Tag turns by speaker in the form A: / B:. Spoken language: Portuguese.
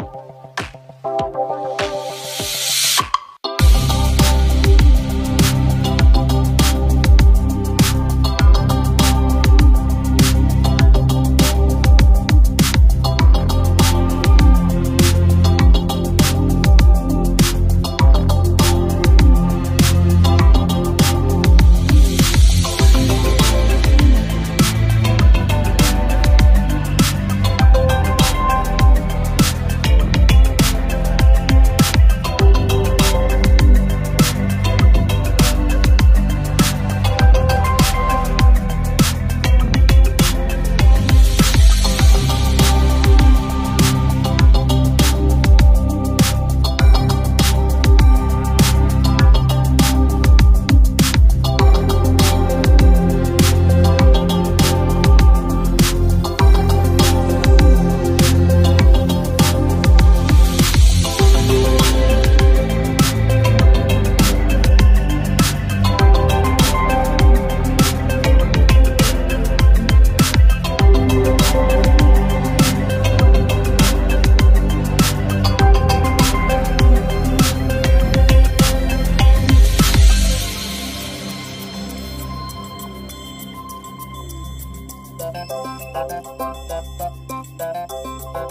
A: you Música